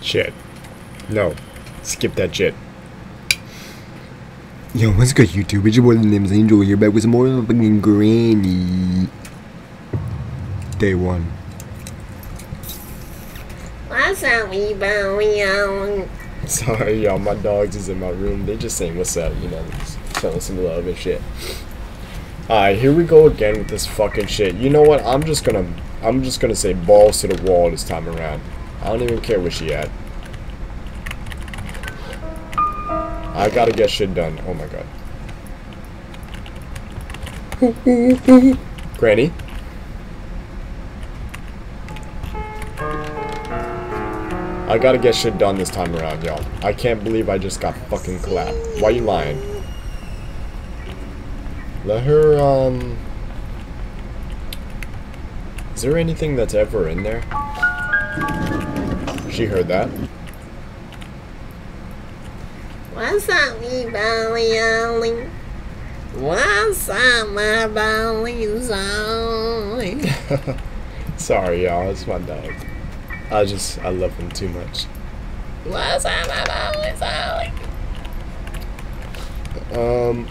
Shit. No. Skip that shit. Yo, what's good, YouTube? It's your boy, the Nameless Angel here, back with some more fucking Granny. Day one. What's up, Ebo? Sorry, y'all. My dogs is in my room. They just saying what's up, you know, just showing some love and shit. Alright, here we go again with this fucking shit. You know what? I'm just gonna, I'm just gonna say balls to the wall this time around. I don't even care where she at. I gotta get shit done. Oh my god. Granny? I gotta get shit done this time around, y'all. I can't believe I just got fucking clapped. Why you lying? Let her, um... Is there anything that's ever in there? She heard that. What's up, Ebo? What's up, my boys? Sorry, y'all. It's my dog. I just, I love him too much. What's up, my boys? Um,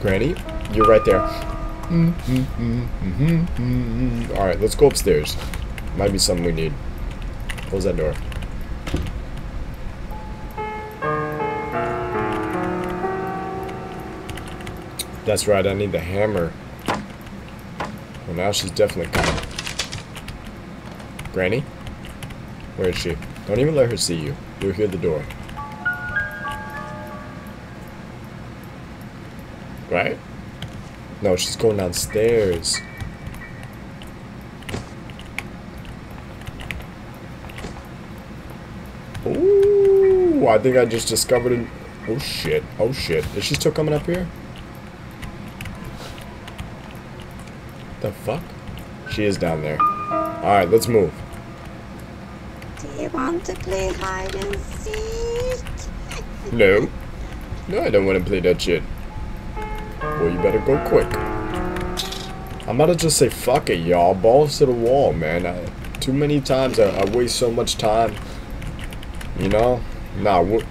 Granny, you're right there. Mm, mm, mm, Alright, let's go upstairs. Might be something we need. Close that door. That's right, I need the hammer. Well, now she's definitely coming. Granny? Where is she? Don't even let her see you. You'll hear the door. Right? No, she's going downstairs. Ooh, I think I just discovered an... Oh shit, oh shit. Is she still coming up here? The fuck? She is down there. Alright, let's move. Do you want to play hide and seek? No. No, I don't want to play that shit. Well, you better go quick. I'm about to just say fuck it, y'all. Balls to the wall, man. I, too many times I, I waste so much time. You know? Nah, we're,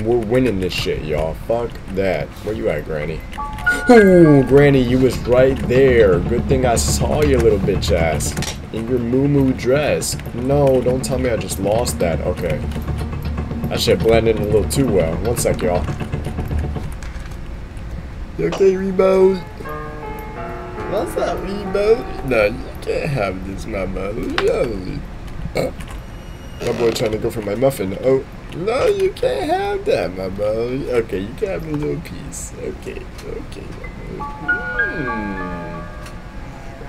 we're winning this shit, y'all. Fuck that. Where you at, Granny? Ooh, Granny, you was right there. Good thing I saw your little bitch ass. In your moo-moo dress. No, don't tell me I just lost that. Okay. That shit blended in a little too well. One sec, y'all. Okay, Rebo? What's up, Rebo? No, you can't have this, my boy. Yo. Uh, my boy trying to go for my muffin. Oh, no, you can't have that, my boy. Okay, you can have a little piece. Okay, okay. Hmm.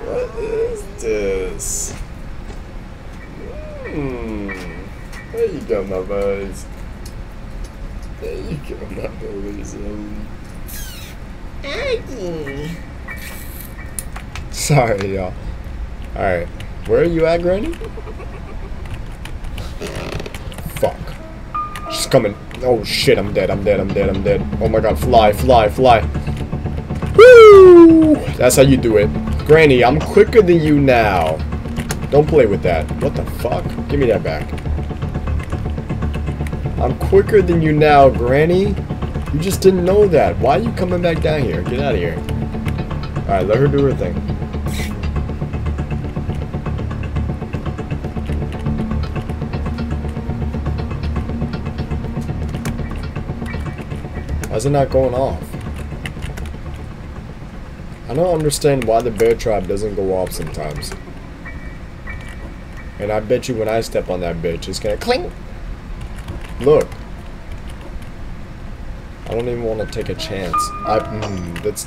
What is this? Hmm. There you go, my boys. There you go, my boys. Aggie. Sorry, y'all. Alright. Where are you at, Granny? Coming. Oh shit, I'm dead, I'm dead, I'm dead, I'm dead. Oh my god, fly, fly, fly. Woo! That's how you do it. Granny, I'm quicker than you now. Don't play with that. What the fuck? Give me that back. I'm quicker than you now, Granny. You just didn't know that. Why are you coming back down here? Get out of here. Alright, let her do her thing. Why is it not going off? I don't understand why the bear trap doesn't go off sometimes. And I bet you when I step on that bitch, it's gonna clink. Look. I don't even want to take a chance. I, mm, that's...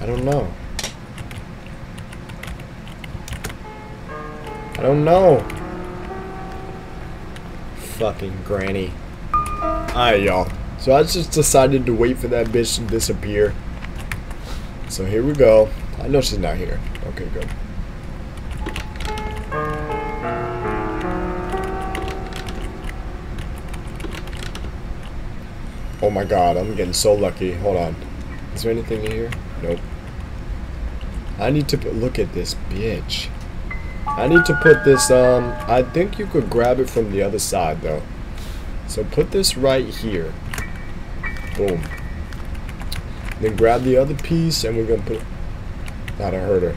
I don't know. I don't know. Fucking granny. Alright, y'all. So I just decided to wait for that bitch to disappear. So here we go. I know she's not here. Okay, good. Oh my god, I'm getting so lucky. Hold on. Is there anything in here? Nope. I need to look at this bitch. I need to put this, um, I think you could grab it from the other side, though. So put this right here. Boom. Then grab the other piece, and we're gonna put it, not I heard her.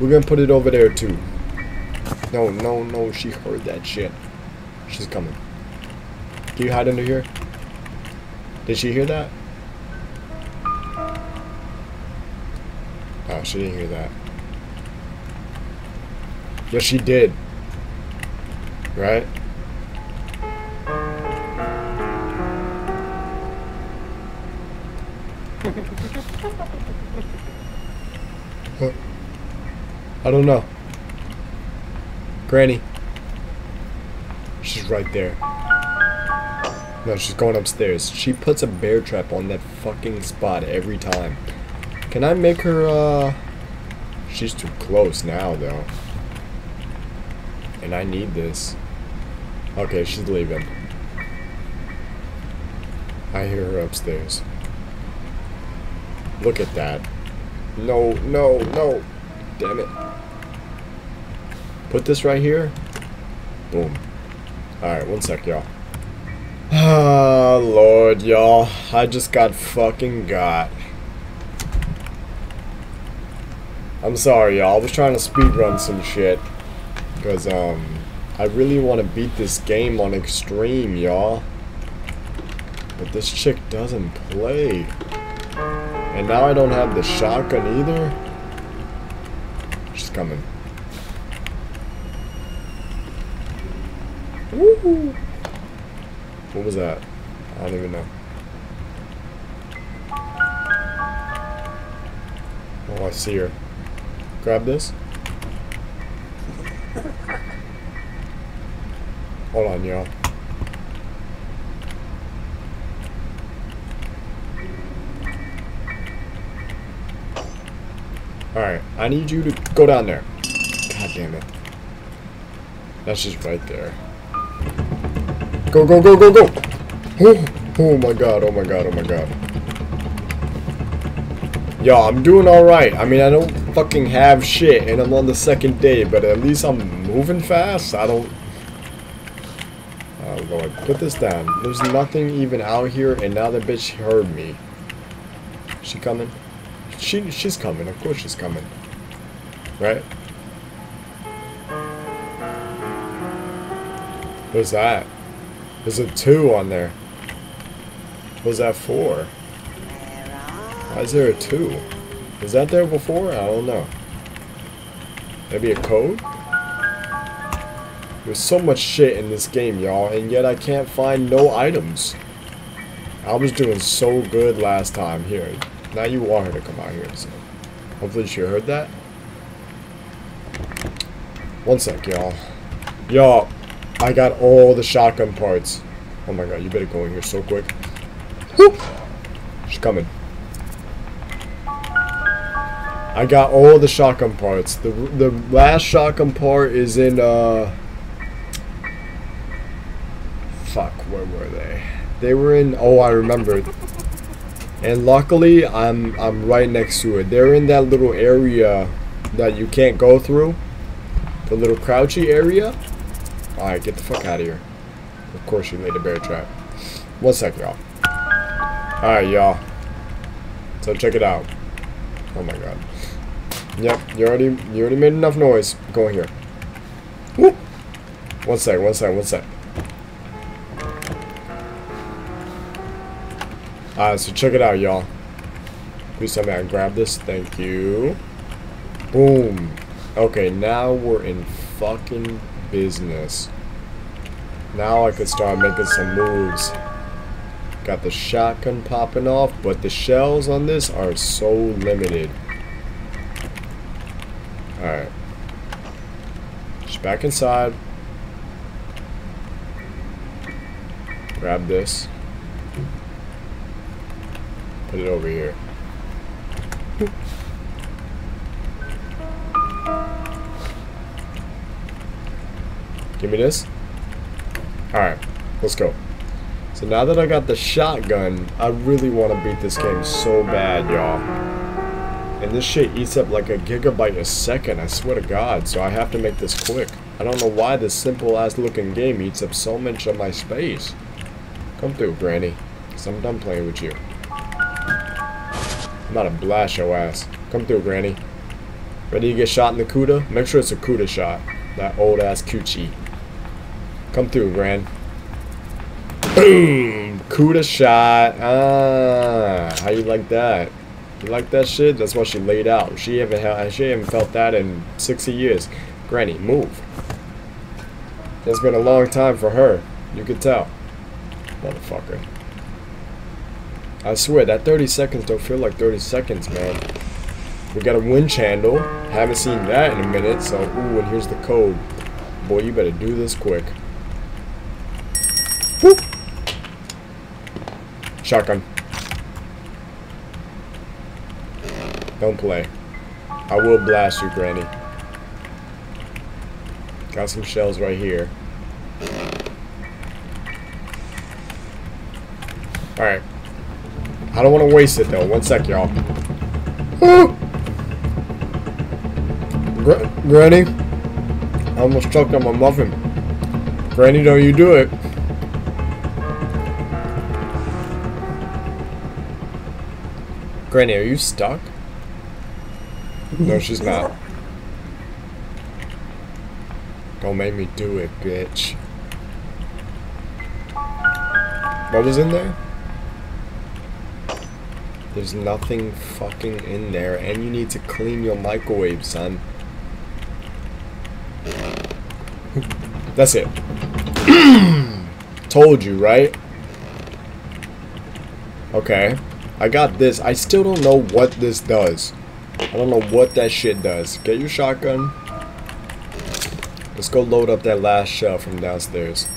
We're gonna put it over there, too. No, no, no, she heard that shit. She's coming. Can you hide under here? Did she hear that? Oh, she didn't hear that. Yes, she did. Right? I don't know. Granny. She's right there. No, she's going upstairs. She puts a bear trap on that fucking spot every time. Can I make her, uh... She's too close now, though. And I need this. Okay, she's leaving. I hear her upstairs. Look at that. No, no, no. Damn it. Put this right here. Boom. Alright, one sec, y'all. Ah, Lord, y'all. I just got fucking got. I'm sorry, y'all. I was trying to speedrun some shit. Because, um, I really want to beat this game on extreme, y'all. But this chick doesn't play. And now I don't have the shotgun either. She's coming. Woo! What was that? I don't even know. Oh, I see her. Grab this. Hold on, y'all. Alright, I need you to go down there. God damn it. That's just right there. Go, go, go, go, go! Oh, oh my god, oh my god, oh my god. Yo, I'm doing alright. I mean, I don't fucking have shit, and I'm on the second day, but at least I'm moving fast. I don't... Oh, Lord. Put this down. There's nothing even out here, and now the bitch heard me. She coming? She, she's coming. Of course she's coming. Right? What's that? There's a two on there. What's that for? Why is there a two? Was that there before? I don't know. Maybe a code? There's so much shit in this game, y'all, and yet I can't find no items. I was doing so good last time. Here, now you want her to come out here, so hopefully she heard that. One sec, y'all. Y'all, I got all the shotgun parts. Oh my god, you better go in here so quick. Whoop! She's coming. I got all the shotgun parts. The the last shotgun part is in uh Fuck, where were they? They were in oh I remember. And luckily I'm I'm right next to it. They're in that little area that you can't go through. The little crouchy area. Alright, get the fuck out of here. Of course you laid a bear trap. One sec, y'all. Alright, y'all. So check it out. Oh my god. Yep, you already you already made enough noise. Go in here. Whoop. One sec, one sec, one sec. Alright, so check it out, y'all. Please tell me I can grab this. Thank you. Boom. Okay, now we're in fucking business. Now I could start making some moves. Got the shotgun popping off, but the shells on this are so limited. Alright. Just back inside. Grab this. Put it over here. Give me this. Alright, let's go. So now that I got the shotgun, I really want to beat this game so bad, y'all. And this shit eats up like a gigabyte a second, I swear to god, so I have to make this quick. I don't know why this simple ass looking game eats up so much of my space. Come through, Granny, because I'm done playing with you. I'm about to blast your ass. Come through, Granny. Ready to get shot in the Cuda? Make sure it's a Cuda shot. That old ass coochie. Come through, Gran. Boom! Cuda shot. Ah, how you like that? Like that shit? That's what she laid out. She haven't ha- she haven't felt that in 60 years. Granny, move. It's been a long time for her. You could tell. Motherfucker. I swear, that 30 seconds don't feel like 30 seconds, man. We got a winch handle. Haven't seen that in a minute, so, ooh, and here's the code. Boy, you better do this quick. Whoop! Shotgun. Don't play. I will blast you, Granny. Got some shells right here. Alright. I don't want to waste it, though. One sec, y'all. Gr Granny? I almost choked on my muffin. Granny, don't you do it. Granny, are you stuck? No, she's not. Don't make me do it, bitch. What was in there? There's nothing fucking in there, and you need to clean your microwave, son. That's it. Told you, right? Okay. I got this. I still don't know what this does. I don't know what that shit does. Get your shotgun. Let's go load up that last shell from downstairs.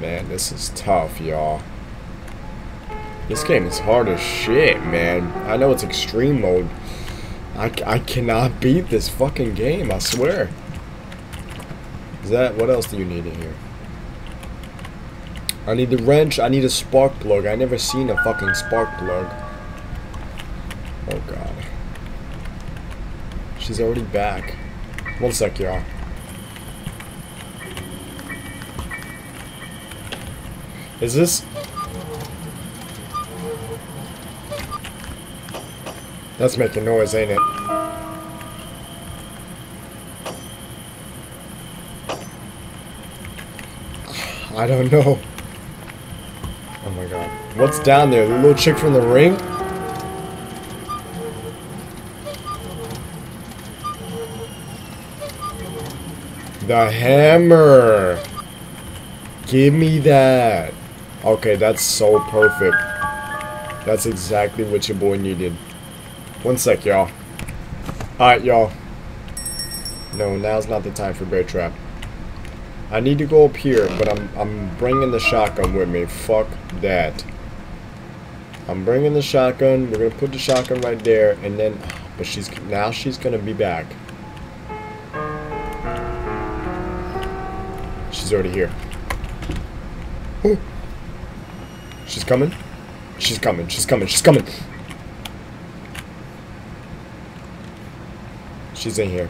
Man, this is tough, y'all. This game is hard as shit, man. I know it's extreme mode. I, I cannot beat this fucking game, I swear. Is that, what else do you need in here? I need the wrench, I need a spark plug. I never seen a fucking spark plug. Oh god. She's already back. One sec, y'all. Is this... That's making noise, ain't it? I don't know. Oh my god. What's down there? The little chick from the ring? The hammer! Give me that! Okay, that's so perfect. That's exactly what your boy needed. One sec, y'all. Alright, y'all. No, now's not the time for bear trap. I need to go up here, but I'm I'm bringing the shotgun with me. Fuck that. I'm bringing the shotgun. We're gonna put the shotgun right there, and then, but she's now she's gonna be back. She's already here. Ooh. She's coming. She's coming. She's coming. She's coming. She's in here.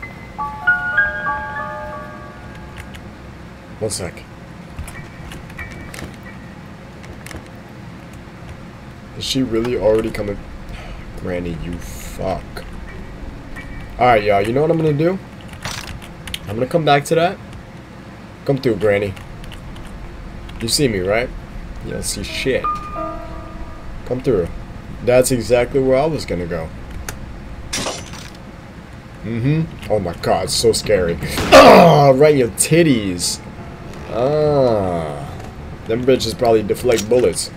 One sec. Is she really already coming? Granny, you fuck. Alright, y'all. You know what I'm gonna do? I'm gonna come back to that. Come through, Granny. You see me, right? You don't see shit. Come through. That's exactly where I was gonna go. Mm-hmm. Oh my god, it's so scary. Ah, right in your titties. Ah. Them bitches probably deflect bullets.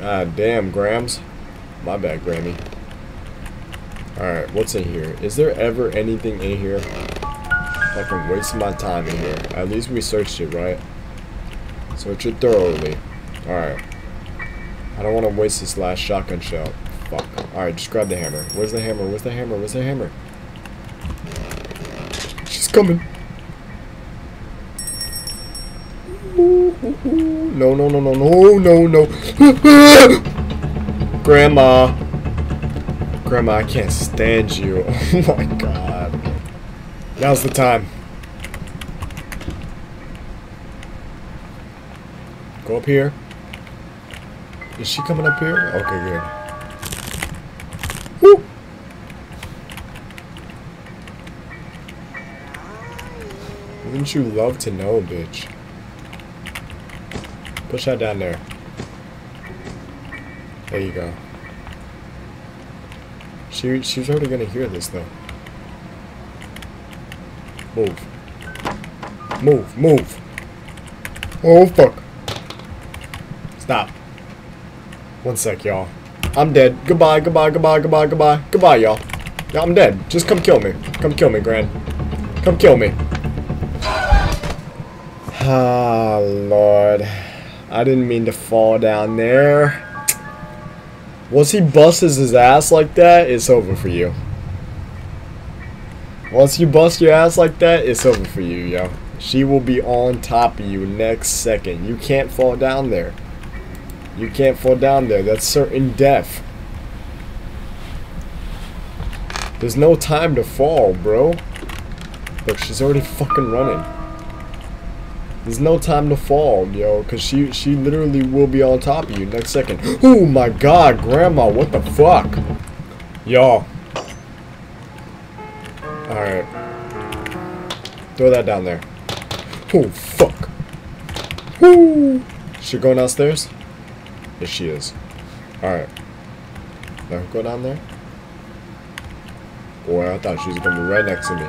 God damn, Grams. My bad, Grammy. Alright, what's in here? Is there ever anything in here? Fucking wasting my time in here. At least we searched it, right? Search it thoroughly. Alright. I don't want to waste this last shotgun shell. Fuck. Alright, just grab the hammer. Where's the hammer? Where's the hammer? Where's the hammer? She's coming. No, no, no, no, no, no, no. Grandma. Grandma, I can't stand you. Oh my god. Now's the time. Go up here. Is she coming up here? Okay, good. Woo! Wouldn't you love to know, bitch? Push that down there. There you go. She she's already gonna hear this though. Move. Move, move. Oh fuck. Stop. One sec, y'all. I'm dead. Goodbye, goodbye, goodbye, goodbye, goodbye. Goodbye, y'all. I'm dead. Just come kill me. Come kill me, Gran. Come kill me. Ah, Lord. I didn't mean to fall down there. Once he busts his ass like that, it's over for you. Once you bust your ass like that, it's over for you, yo. She will be on top of you next second. You can't fall down there. You can't fall down there. That's certain death. There's no time to fall, bro. Look, she's already fucking running. There's no time to fall, yo, because she, she literally will be on top of you next second. Oh my god, Grandma, what the fuck? Y'all. Alright. Throw that down there. Oh, fuck. Woo! She going downstairs? Yes, she is. Alright. Let her go down there. Boy, I thought she was going to be right next to me.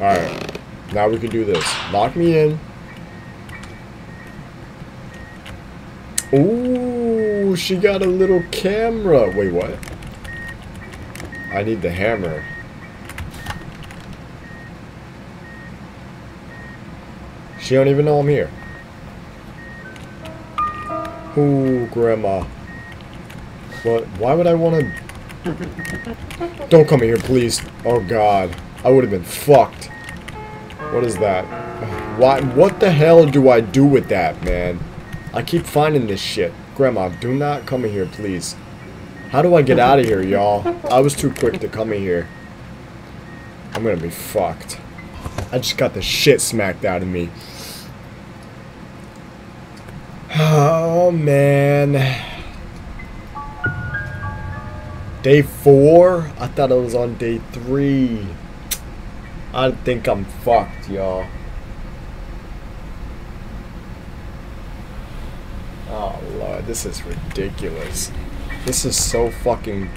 Alright. Now we can do this. Lock me in. Ooh, she got a little camera. Wait, what? I need the hammer. She don't even know I'm here. Ooh, grandma. But Why would I want to... Don't come in here, please. Oh, God. I would have been fucked. What is that? Why? What the hell do I do with that, man? I keep finding this shit. Grandma, do not come in here, please. How do I get out of here, y'all? I was too quick to come in here. I'm gonna be fucked. I just got the shit smacked out of me. Oh, man. Day four? I thought it was on day three. I think I'm fucked, y'all. Oh, Lord, this is ridiculous. This is so fucking...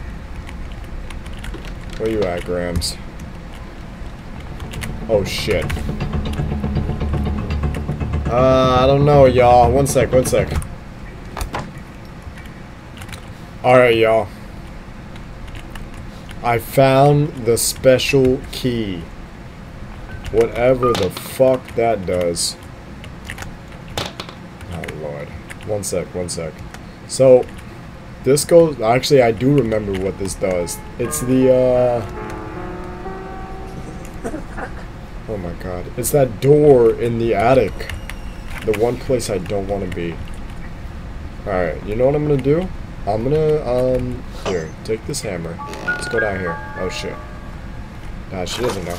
Where you at, Grams? Oh, shit. Uh, I don't know, y'all. One sec, one sec. Alright, y'all. I found the special key. Whatever the fuck that does. Oh, Lord. One sec, one sec. So, this goes... Actually, I do remember what this does. It's the, uh... Oh my god. It's that door in the attic. The one place I don't want to be. Alright, you know what I'm gonna do? I'm gonna, um... Here, take this hammer. Let's go down here. Oh, shit. Nah, she doesn't know.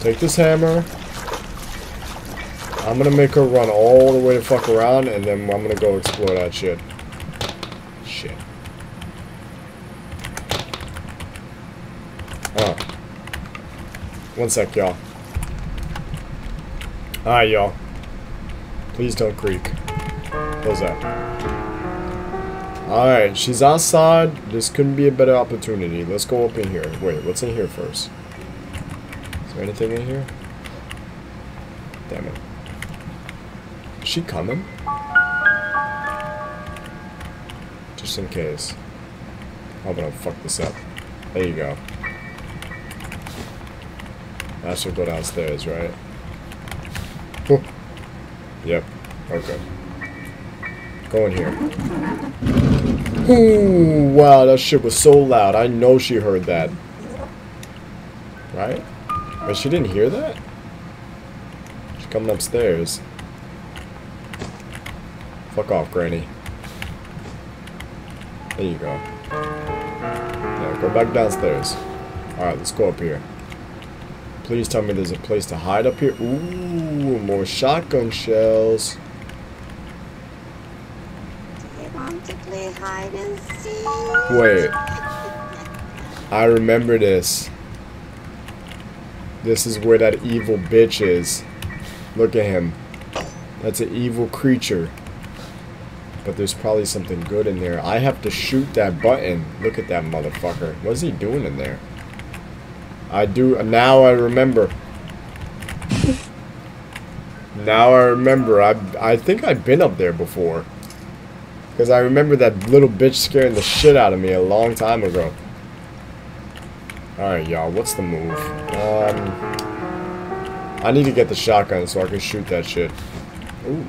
Take this hammer. I'm gonna make her run all the way to fuck around, and then I'm gonna go explore that shit. Shit. Oh. One sec, y'all. Alright, y'all. Please don't creak. Close that. Alright, she's outside. This couldn't be a better opportunity. Let's go up in here. Wait, what's in here first? Is there anything in here? Damn it. Is she coming? Just in case. I'm gonna fuck this up. There you go. I should go downstairs, right? Oh. Yep. Okay. Go in here. Ooh, wow, that shit was so loud. I know she heard that. Right? But she didn't hear that? She's coming upstairs. Fuck off, Granny. There you go. Yeah, go back downstairs. Alright, let's go up here. Please tell me there's a place to hide up here. Ooh, more shotgun shells. Do you want to play hide and seek? Wait. I remember this. This is where that evil bitch is. Look at him. That's an evil creature. But there's probably something good in there. I have to shoot that button. Look at that motherfucker. What's he doing in there? I do. Now I remember. now I remember. I I think I've been up there before. Because I remember that little bitch scaring the shit out of me a long time ago. Alright, y'all. What's the move? Um... I need to get the shotgun so I can shoot that shit. Ooh.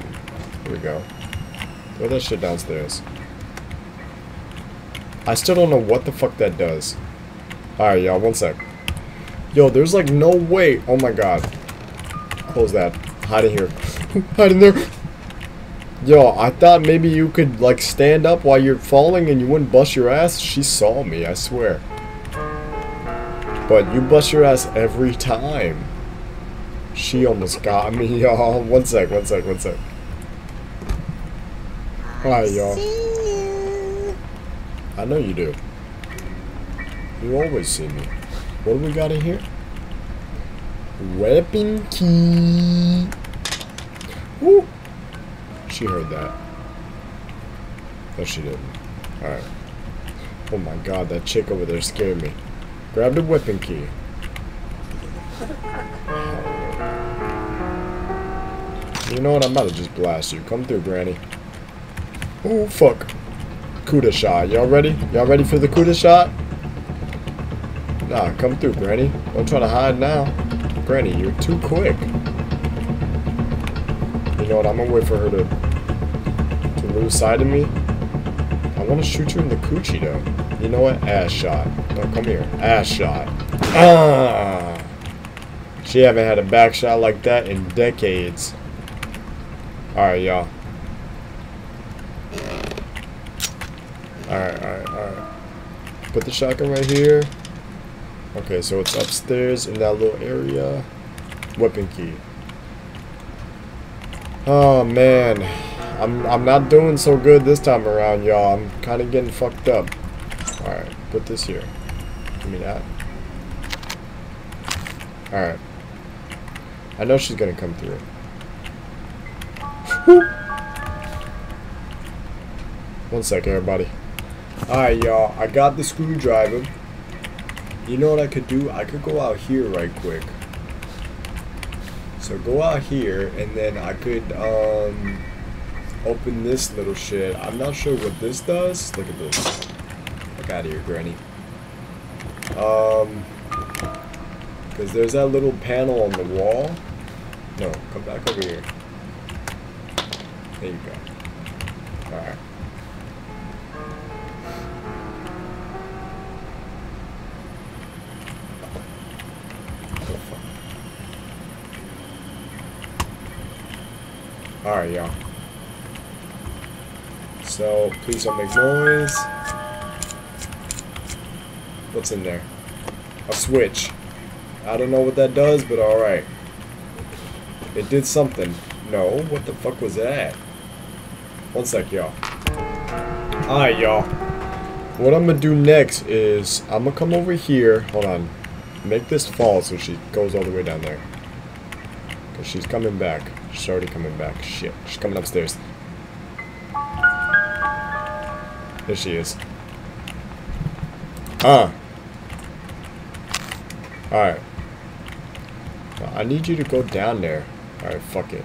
Here we go. Throw that shit downstairs. I still don't know what the fuck that does. Alright, y'all. One sec. Yo, there's like no way. Oh my god. Close that. Hide in here. Hide in there. Yo, I thought maybe you could like stand up while you're falling and you wouldn't bust your ass. She saw me, I swear. But you bust your ass every time. She almost got me, y'all. One sec, one sec, one sec. Hi, y'all. I know you do. You always see me. What do we got in here? Weapon key. Woo. She heard that. No, she didn't. Alright. Oh my god, that chick over there scared me. Grab the weapon key. You know what? I'm about to just blast you. Come through, Granny. Oh, fuck. Kuda shot. Y'all ready? Y'all ready for the Kuda shot? Nah, come through, Granny. Don't try to hide now. Granny, you're too quick. You know what? I'm gonna wait for her to to lose sight of me. I want to shoot you in the coochie, though. You know what? Ass shot. No, come here. Ass shot. Ah! She haven't had a back shot like that in decades. Alright, y'all. Alright, alright, alright. Put the shotgun right here. Okay, so it's upstairs in that little area. Weapon key. Oh man. I'm I'm not doing so good this time around, y'all. I'm kinda getting fucked up. Alright, put this here. Give me that. Alright. I know she's gonna come through. One sec, everybody. Alright, y'all. I got the screwdriver. You know what I could do? I could go out here right quick. So go out here, and then I could um, open this little shit. I'm not sure what this does. Look at this. Look out of here, Granny. Um, because there's that little panel on the wall. No, come back over here. There you go. Alright. Alright, y'all. So, please don't make noise. What's in there? A switch. I don't know what that does, but alright. It did something. No, what the fuck was that? One sec, y'all. Alright, y'all. What I'm gonna do next is, I'm gonna come over here. Hold on. Make this fall so she goes all the way down there. Because she's coming back. She's already coming back. Shit. She's coming upstairs. There she is. Ah. Alright. I need you to go down there. Alright, fuck it.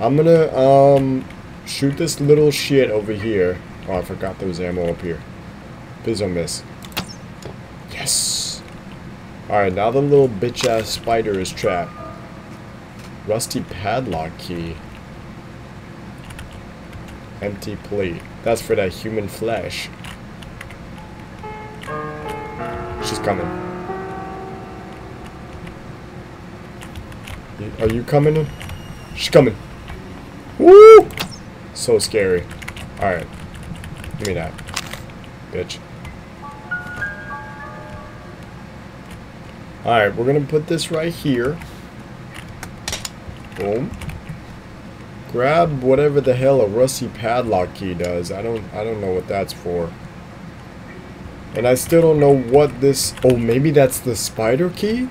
I'm gonna, um, shoot this little shit over here. Oh, I forgot there was ammo up here. Please don't miss. Yes! Alright, now the little bitch-ass spider is trapped. Rusty padlock key. Empty plate. That's for that human flesh. She's coming. Are you coming? She's coming. Woo! So scary. Alright. Give me that. bitch. Alright, we're gonna put this right here. Boom. Grab whatever the hell a rusty padlock key does. I don't I don't know what that's for. And I still don't know what this oh maybe that's the spider key?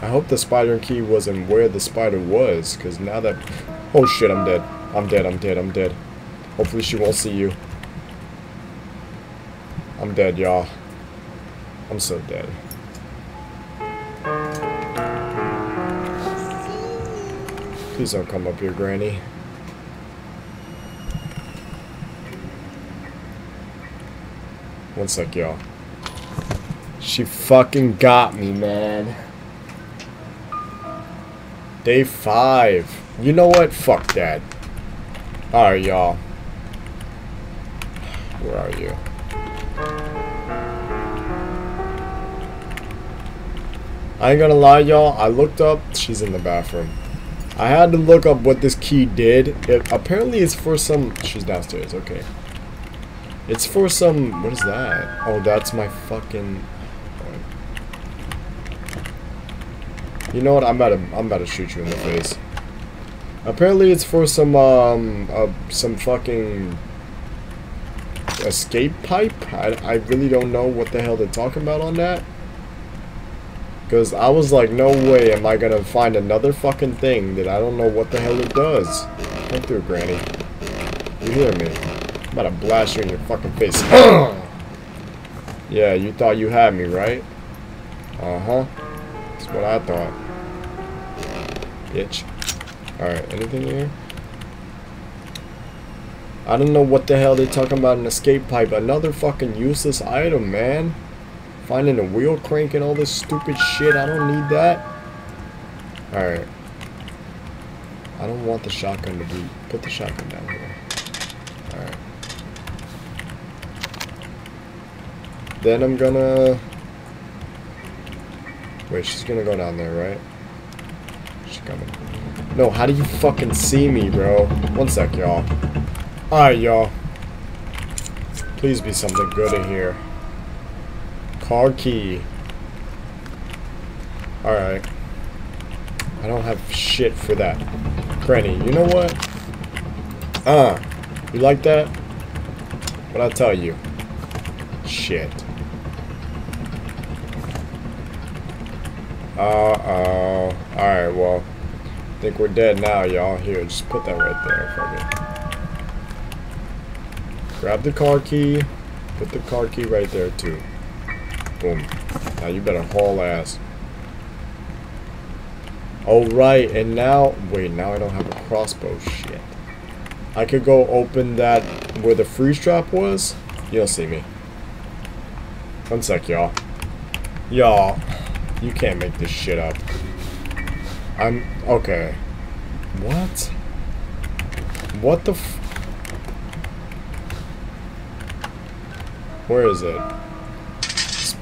I hope the spider key wasn't where the spider was, because now that Oh shit, I'm dead. I'm dead, I'm dead, I'm dead. Hopefully she won't see you. I'm dead, y'all. I'm so dead. Please don't come up here, Granny. One sec, y'all. She fucking got me, man. Day five. You know what? Fuck that. Alright, y'all. Where are you? I ain't gonna lie, y'all. I looked up. She's in the bathroom. I had to look up what this key did. It, apparently, it's for some. She's downstairs. Okay. It's for some. What is that? Oh, that's my fucking. You know what? I'm about to. I'm about to shoot you in the face. Apparently, it's for some um uh, some fucking escape pipe. I I really don't know what the hell they're talking about on that. Because I was like, no way am I going to find another fucking thing that I don't know what the hell it does. Come through, Granny. You hear me? I'm about to blast you in your fucking face. yeah, you thought you had me, right? Uh-huh. That's what I thought. Bitch. Alright, anything here? I don't know what the hell they're talking about an escape pipe. Another fucking useless item, man. Finding a wheel crank and all this stupid shit. I don't need that. Alright. I don't want the shotgun to be... Put the shotgun down here. Alright. Then I'm gonna... Wait, she's gonna go down there, right? She's coming. No, how do you fucking see me, bro? One sec, y'all. Alright, y'all. Please be something good in here. Car key. Alright. I don't have shit for that. Granny, you know what? Uh, you like that? What I tell you? Shit. Uh-oh. Alright, well. I think we're dead now, y'all. Here, just put that right there. Fuck it. Grab the car key. Put the car key right there, too. Boom. Now you better haul ass. Oh, right. And now... Wait, now I don't have a crossbow. Shit. I could go open that where the freeze trap was. You'll see me. One sec, y'all. Y'all. You can't make this shit up. I'm... Okay. What? What the f... Where is it?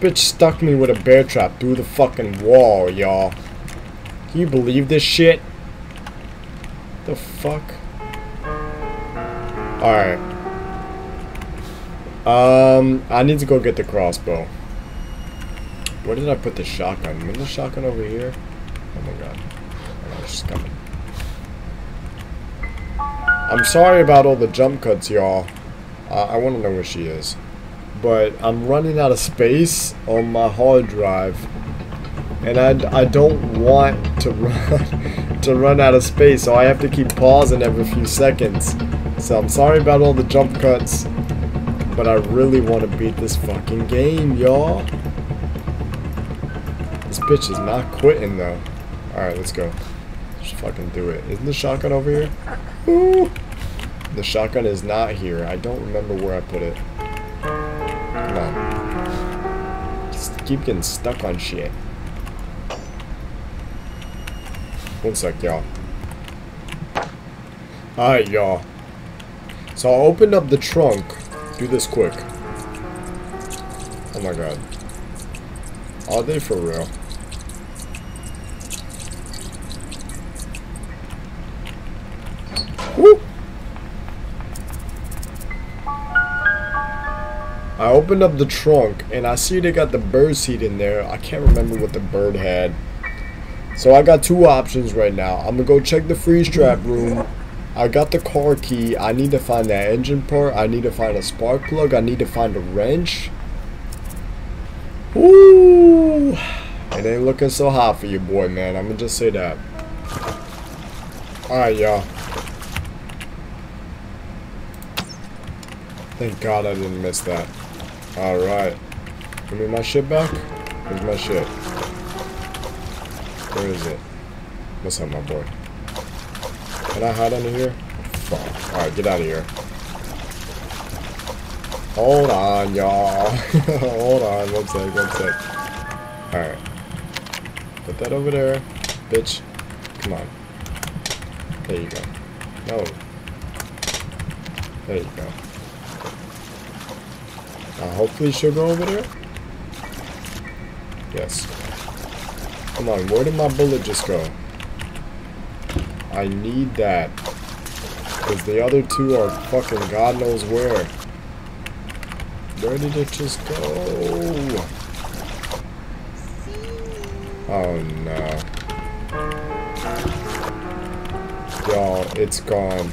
Bitch stuck me with a bear trap through the fucking wall, y'all. Can you believe this shit? The fuck? Alright. Um, I need to go get the crossbow. Where did I put the shotgun? Isn't the shotgun over here? Oh my god. She's coming. I'm sorry about all the jump cuts, y'all. Uh, I want to know where she is. But I'm running out of space on my hard drive. And I, I don't want to run, to run out of space, so I have to keep pausing every few seconds. So I'm sorry about all the jump cuts. But I really want to beat this fucking game, y'all. This bitch is not quitting, though. Alright, let's go. Let's fucking do it. Isn't the shotgun over here? Ooh. The shotgun is not here. I don't remember where I put it. Keep getting stuck on shit. One sec, y'all. Alright, y'all. So I'll open up the trunk. Do this quick. Oh my god. Are they for real? I opened up the trunk and I see they got the bird seat in there. I can't remember what the bird had. So I got two options right now. I'm gonna go check the freeze trap room. I got the car key. I need to find that engine part. I need to find a spark plug. I need to find a wrench. Ooh. It ain't looking so hot for you, boy, man. I'm gonna just say that. Alright, y'all. Thank God I didn't miss that. Alright. Give me my shit back. Where's my shit? Where is it? What's up, my boy? Can I hide under here? Fuck. Alright, get out of here. Hold on, y'all. Hold on. One sec, one sec. Alright. Put that over there. Bitch. Come on. There you go. No. There you go. Hopefully she'll go over there. Yes. Come on, where did my bullet just go? I need that. Because the other two are fucking God knows where. Where did it just go? Oh no. Y'all, it's gone.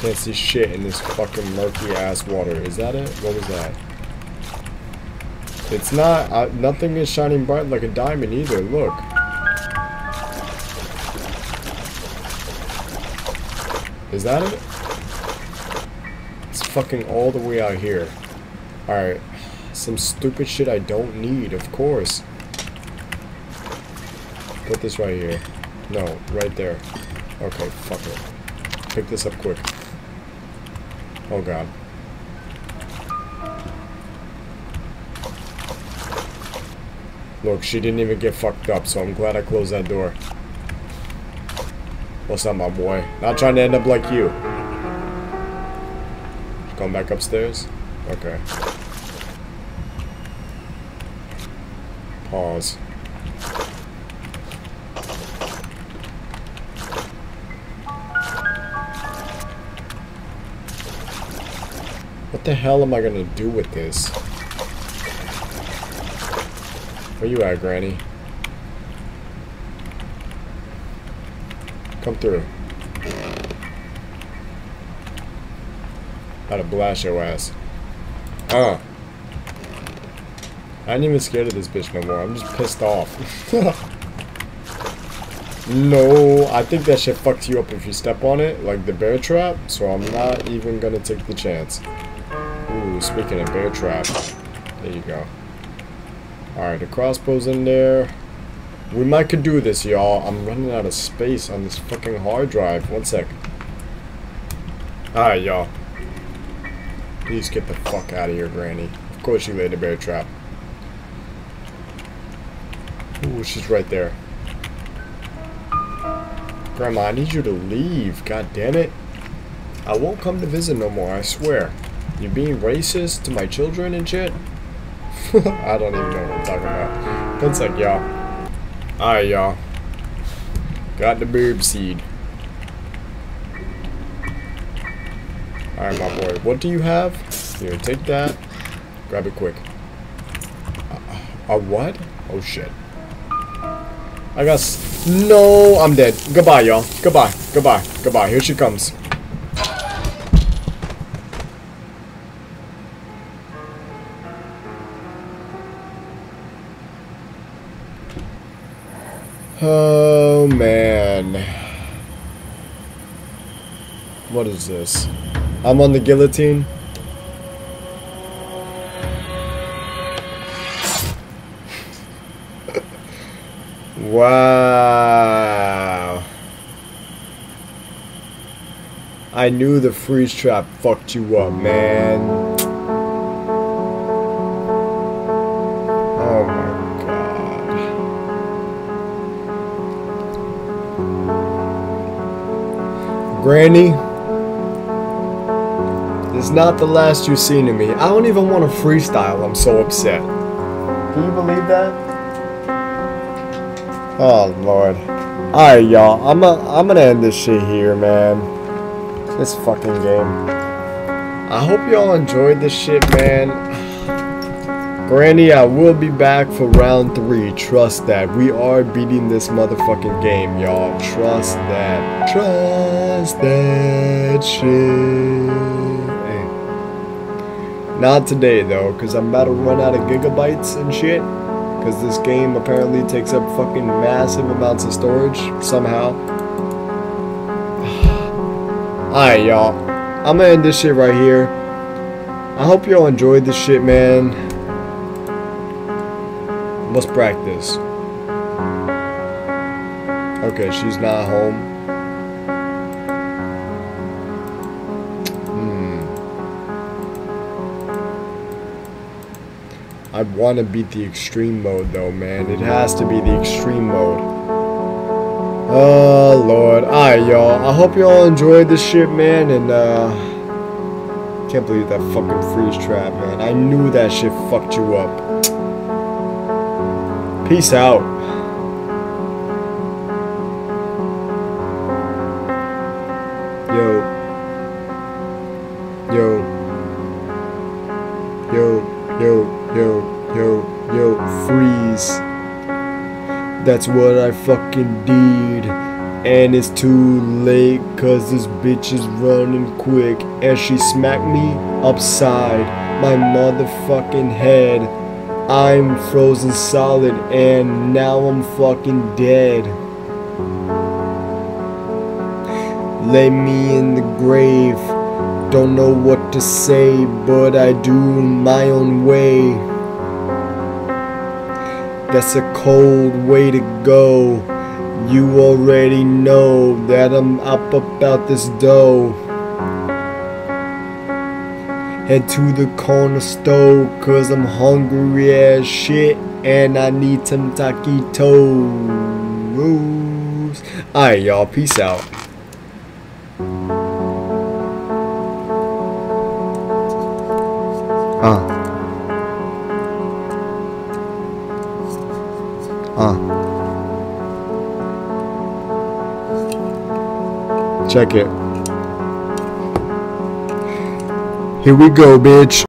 Can't see shit in this fucking murky ass water. Is that it? What was that? It's not, uh, nothing is shining bright like a diamond either, look. Is that it? It's fucking all the way out here. Alright. Some stupid shit I don't need, of course. Put this right here. No, right there. Okay, fuck it. Pick this up quick. Oh god. Look, she didn't even get fucked up, so I'm glad I closed that door. What's up, my boy? Not trying to end up like you. Going back upstairs? Okay. Pause. What the hell am I gonna do with this? Where you at, Granny? Come through. How to blast your ass. Uh. I ain't even scared of this bitch no more. I'm just pissed off. no, I think that shit fucks you up if you step on it, like the bear trap, so I'm not even gonna take the chance. Speaking of bear trap. There you go. Alright, the crossbow's in there. We might could do this, y'all. I'm running out of space on this fucking hard drive. One sec. Alright, y'all. Please get the fuck out of here, Granny. Of course you laid a bear trap. Ooh, she's right there. Grandma, I need you to leave. God damn it. I won't come to visit no more, I swear. You're being racist to my children and shit? I don't even know what I'm talking about. One like, y'all. Alright, y'all. Got the boob seed. Alright, my boy. What do you have? Here, take that. Grab it quick. A, a what? Oh, shit. I got... no, I'm dead. Goodbye, y'all. Goodbye. Goodbye. Goodbye. Here she comes. Oh, man. What is this? I'm on the guillotine. wow. I knew the freeze trap fucked you up, man. Granny, this is not the last you've seen of me. I don't even want to freestyle. I'm so upset. Can you believe that? Oh lord. Alright y'all, I'm a, I'm gonna end this shit here, man. This fucking game. I hope y'all enjoyed this shit, man. Granny, I will be back for round three. Trust that. We are beating this motherfucking game, y'all. Trust that. Trust that shit. Hey. Not today, though, because I'm about to run out of gigabytes and shit. Because this game apparently takes up fucking massive amounts of storage somehow. Alright, y'all. I'm gonna end this shit right here. I hope y'all enjoyed this shit, man. Let's practice. Okay, she's not home. I want to beat the extreme mode though, man. It has to be the extreme mode. Oh, Lord. Alright, y'all. I hope y'all enjoyed this shit, man. And, uh... Can't believe that fucking freeze trap, man. I knew that shit fucked you up. Peace out. That's what I fucking did. And it's too late, cause this bitch is running quick. And she smacked me upside my motherfucking head. I'm frozen solid, and now I'm fucking dead. Lay me in the grave. Don't know what to say, but I do my own way. That's a cold way to go. You already know that I'm up about this dough. Head to the corner store, cause I'm hungry as shit and I need some taquitos. Alright, y'all, peace out. Uh. Check it. Here we go, bitch.